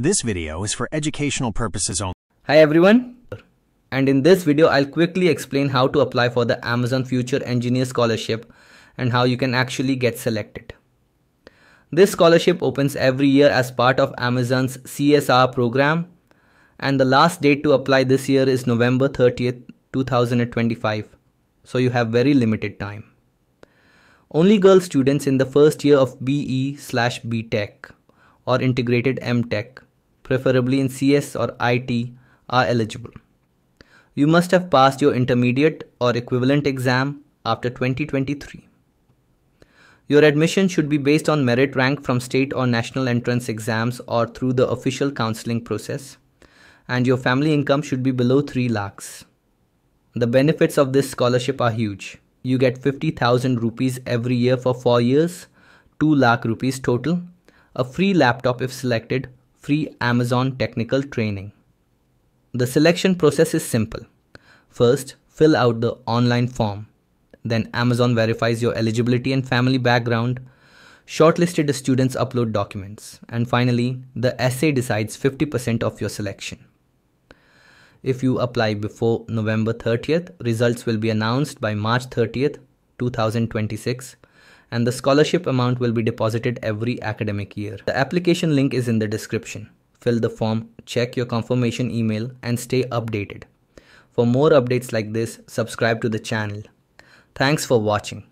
This video is for educational purposes only. Hi everyone and in this video I'll quickly explain how to apply for the Amazon Future Engineer Scholarship and how you can actually get selected. This scholarship opens every year as part of Amazon's CSR program and the last date to apply this year is November 30th 2025 so you have very limited time. Only girl students in the first year of BE slash BTech or integrated MTech preferably in CS or IT, are eligible. You must have passed your intermediate or equivalent exam after 2023. Your admission should be based on merit rank from state or national entrance exams or through the official counseling process, and your family income should be below 3 lakhs. The benefits of this scholarship are huge. You get 50,000 rupees every year for 4 years, 2 lakh rupees total, a free laptop if selected, free Amazon technical training. The selection process is simple. First, fill out the online form. Then Amazon verifies your eligibility and family background. Shortlisted students upload documents. And finally, the essay decides 50% of your selection. If you apply before November 30th, results will be announced by March 30th, 2026 and the scholarship amount will be deposited every academic year. The application link is in the description. Fill the form, check your confirmation email and stay updated. For more updates like this, subscribe to the channel. Thanks for watching.